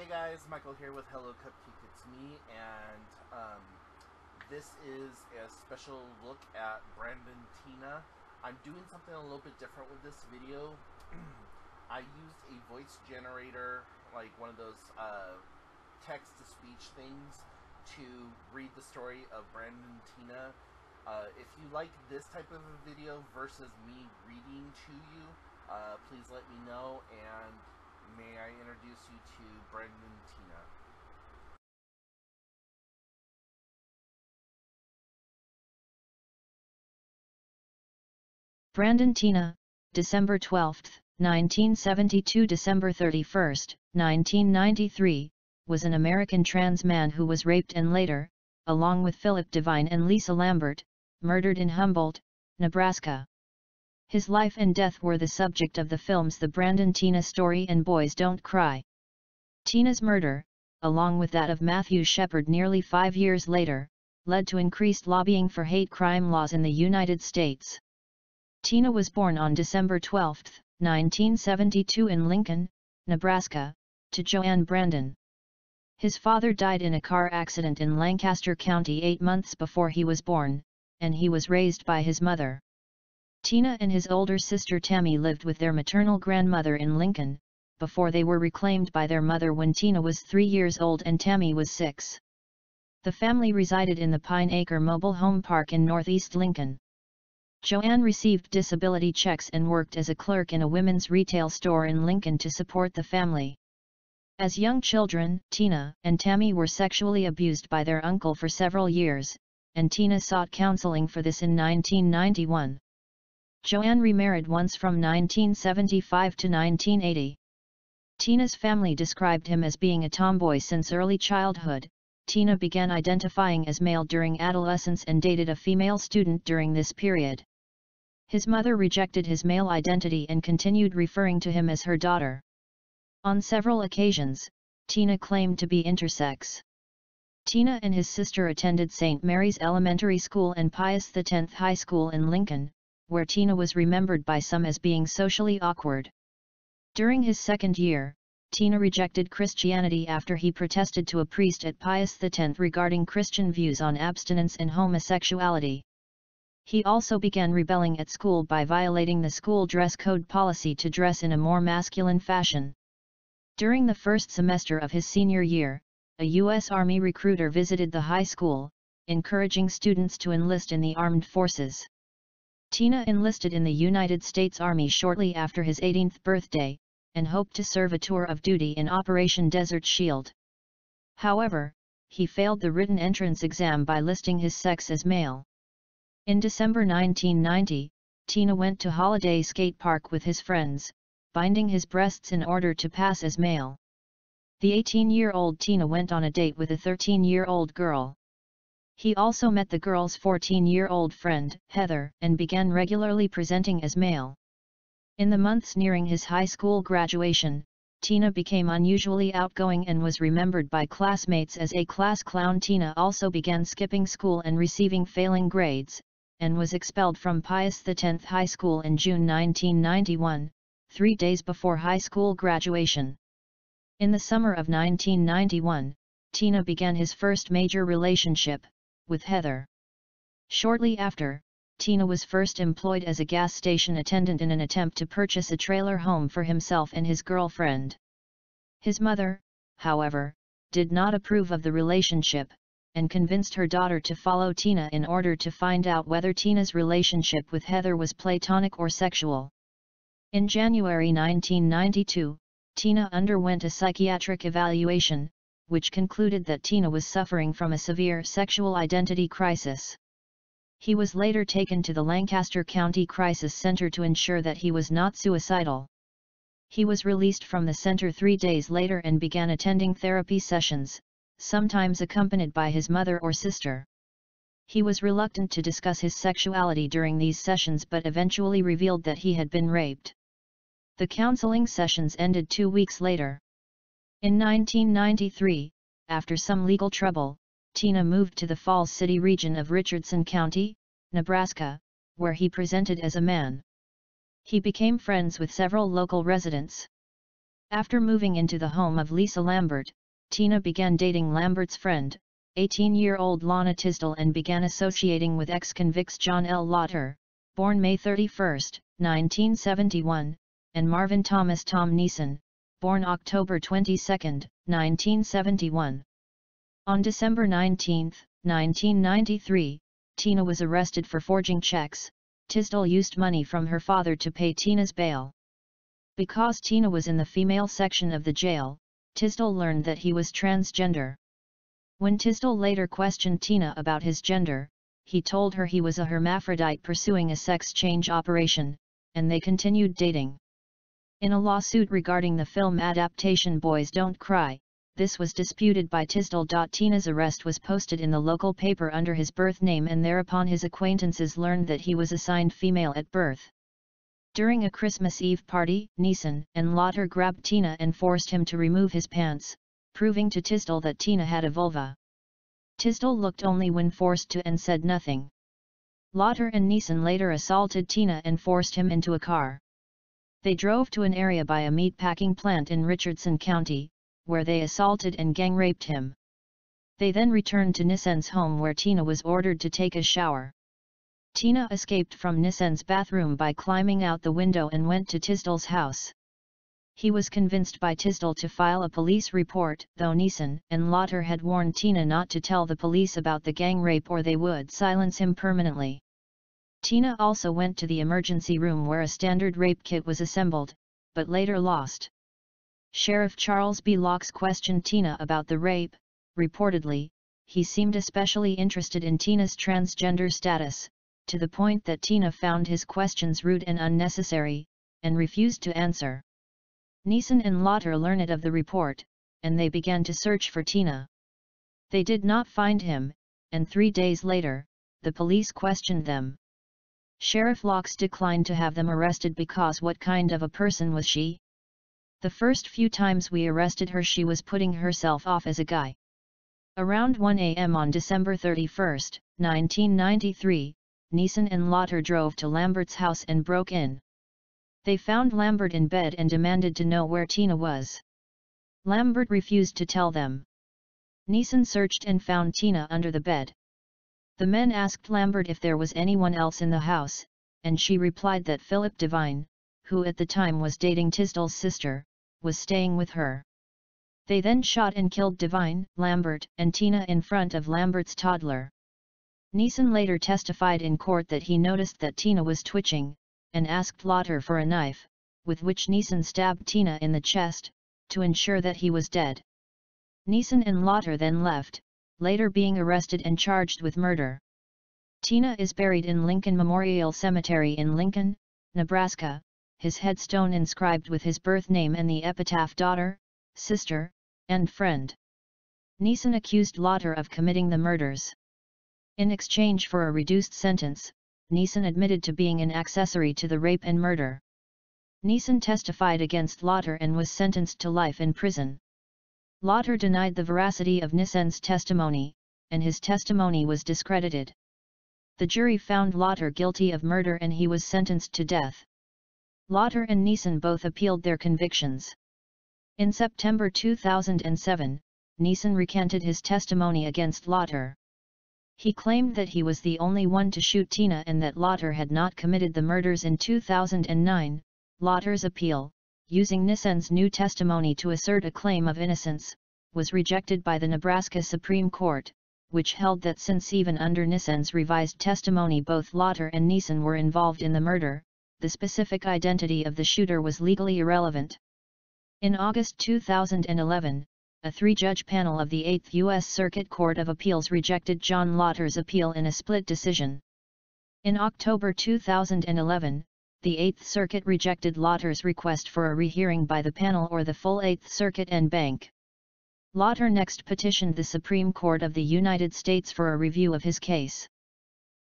Hey guys, Michael here with Hello Cupcake It's Me, and um, this is a special look at Brandon Teena. I'm doing something a little bit different with this video. I used a voice generator, like one of those uh, text-to-speech things, to read the story of Brandon Teena. Uh, if you like this type of a video versus me reading to you, uh, please let me know, and may I introduce you to Brendan Teena? Brandon Teena, December 12, 1972 December 31, 1993, was an American trans man who was raped and later, along with Philip Devine and Lisa Lambert, murdered in Humboldt, Nebraska. His life and death were the subject of the films The Brandon Teena Story and Boys Don't Cry. Teena's murder, along with that of Matthew Shepard nearly five years later, led to increased lobbying for hate crime laws in the United States. Teena was born on December 12, 1972 in Lincoln, Nebraska, to Joanne Brandon. His father died in a car accident in Lancaster County eight months before he was born, and he was raised by his mother. Teena and his older sister Tammy lived with their maternal grandmother in Lincoln, before they were reclaimed by their mother when Teena was three years old and Tammy was six. The family resided in the Pine Acre Mobile Home Park in northeast Lincoln. Joanne received disability checks and worked as a clerk in a women's retail store in Lincoln to support the family. As young children, Teena and Tammy were sexually abused by their uncle for several years, and Teena sought counseling for this in 1991. Joanne remarried once from 1975 to 1980. Teena's family described him as being a tomboy since early childhood. Teena began identifying as male during adolescence and dated a female student during this period. His mother rejected his male identity and continued referring to him as her daughter. On several occasions, Teena claimed to be intersex. Teena and his sister attended St. Mary's Elementary School and Pius X High School in Lincoln, where Teena was remembered by some as being socially awkward. During his second year, Teena rejected Christianity after he protested to a priest at Pius X regarding Christian views on abstinence and homosexuality. He also began rebelling at school by violating the school dress code policy to dress in a more masculine fashion. During the first semester of his senior year, a U.S. Army recruiter visited the high school, encouraging students to enlist in the armed forces. Teena enlisted in the United States Army shortly after his 18th birthday, and hoped to serve a tour of duty in Operation Desert Shield. However, he failed the written entrance exam by listing his sex as male. In December 1990, Teena went to Holiday Skate Park with his friends, binding his breasts in order to pass as male. The 18-year-old Teena went on a date with a 13-year-old girl. He also met the girl's 14-year-old friend, Heather, and began regularly presenting as male. In the months nearing his high school graduation, Teena became unusually outgoing and was remembered by classmates as a class clown. Teena also began skipping school and receiving failing grades, and was expelled from Pius X High School in June 1991, three days before high school graduation. In the summer of 1991, Teena began his first major relationship, with Heather. Shortly after, Teena was first employed as a gas station attendant in an attempt to purchase a trailer home for himself and his girlfriend. His mother, however, did not approve of the relationship, and convinced her daughter to follow Teena in order to find out whether Teena's relationship with Heather was platonic or sexual. In January 1992, Teena underwent a psychiatric evaluation, which concluded that Teena was suffering from a severe sexual identity crisis. He was later taken to the Lancaster County Crisis Center to ensure that he was not suicidal. He was released from the center three days later and began attending therapy sessions, sometimes accompanied by his mother or sister. He was reluctant to discuss his sexuality during these sessions but eventually revealed that he had been raped. The counseling sessions ended two weeks later. In 1993, after some legal trouble, Teena moved to the Falls City region of Richardson County, Nebraska, where he presented as a man. He became friends with several local residents. After moving into the home of Lisa Lambert, Teena began dating Lambert's friend, 18-year-old Lana Tisdall and began associating with ex-convicts John L. Lotter, born May 31, 1971, and Marvin Thomas Tom Nissen, born October 22, 1971. On December 19, 1993, Teena was arrested for forging checks, Tisdall used money from her father to pay Teena's bail. Because Teena was in the female section of the jail, Tisdall learned that he was transgender. When Tisdall later questioned Teena about his gender, he told her he was a hermaphrodite pursuing a sex change operation, and they continued dating. In a lawsuit regarding the film adaptation Boys Don't Cry, this was disputed by Tisdall. Teena's arrest was posted in the local paper under his birth name and thereupon his acquaintances learned that he was assigned female at birth. During a Christmas Eve party, Nissen and Lotter grabbed Teena and forced him to remove his pants, proving to Tisdall that Teena had a vulva. Tisdall looked only when forced to and said nothing. Lotter and Nissen later assaulted Teena and forced him into a car. They drove to an area by a meatpacking plant in Richardson County, where they assaulted and gang-raped him. They then returned to Nissen's home where Teena was ordered to take a shower. Teena escaped from Nissen's bathroom by climbing out the window and went to Tisdall's house. He was convinced by Tisdall to file a police report, though Nissen and Lotter had warned Teena not to tell the police about the gang rape or they would silence him permanently. Teena also went to the emergency room where a standard rape kit was assembled, but later lost. Sheriff Charles B. Laux questioned Teena about the rape, reportedly, he seemed especially interested in Teena's transgender status, to the point that Teena found his questions rude and unnecessary, and refused to answer. Nissen and Lotter learned of the report, and they began to search for Teena. They did not find him, and three days later, the police questioned them. Sheriff Laux declined to have them arrested because what kind of a person was she? The first few times we arrested her she was putting herself off as a guy. Around 1 a.m. on December 31, 1993, Nissen and Lotter drove to Lambert's house and broke in. They found Lambert in bed and demanded to know where Teena was. Lambert refused to tell them. Nissen searched and found Teena under the bed. The men asked Lambert if there was anyone else in the house, and she replied that Philip Devine, who at the time was dating Tisdall's sister, was staying with her. They then shot and killed Devine, Lambert, and Teena in front of Lambert's toddler. Nissen later testified in court that he noticed that Teena was twitching, and asked Lotter for a knife, with which Nissen stabbed Teena in the chest, to ensure that he was dead. Nissen and Lotter then left, later being arrested and charged with murder. Teena is buried in Lincoln Memorial Cemetery in Lincoln, Nebraska, his headstone inscribed with his birth name and the epitaph daughter, sister, and friend. Nissen accused Lotter of committing the murders. In exchange for a reduced sentence, Nissen admitted to being an accessory to the rape and murder. Nissen testified against Lotter and was sentenced to life in prison. Lotter denied the veracity of Nissen's testimony, and his testimony was discredited. The jury found Lotter guilty of murder and he was sentenced to death. Lotter and Nissen both appealed their convictions. In September 2007, Nissen recanted his testimony against Lotter. He claimed that he was the only one to shoot Teena and that Lotter had not committed the murders in 2009. Lotter's appeal, using Nissen's new testimony to assert a claim of innocence, was rejected by the Nebraska Supreme Court, which held that since even under Nissen's revised testimony both Lotter and Nissen were involved in the murder, the specific identity of the shooter was legally irrelevant. In August 2011, a three-judge panel of the 8th U.S. Circuit Court of Appeals rejected John Lotter's appeal in a split decision. In October 2011, the Eighth Circuit rejected Lotter's request for a rehearing by the panel or the full Eighth Circuit en banc. Lotter next petitioned the Supreme Court of the United States for a review of his case.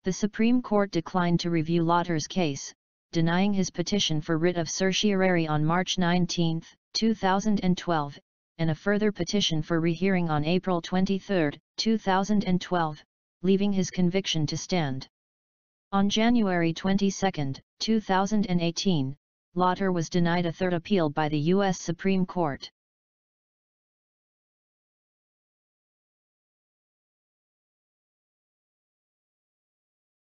The Supreme Court declined to review Lotter's case, denying his petition for writ of certiorari on March 19, 2012, and a further petition for rehearing on April 23, 2012, leaving his conviction to stand. On January 22, 2018, Lotter was denied a third appeal by the U.S. Supreme Court.